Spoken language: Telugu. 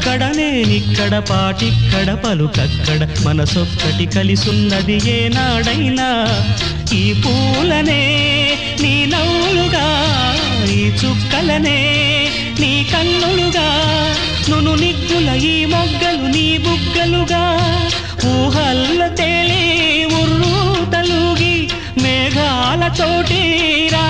అక్కడ నేనిక్కడ పాటిక్కడ పలుకక్కడ మనసొక్కటి కలిసున్నది ఏనాడైనా. ఈ పూలనే నీ నవ్వులుగా ఈ చుక్కలనే నీ కన్నులుగా. నును నిగ్గుల ఈ మొగ్గలు నీ బుగ్గలుగా. ఊహల్ల తేలి ఉర్రూ తలుగి మేఘాల చోటీరా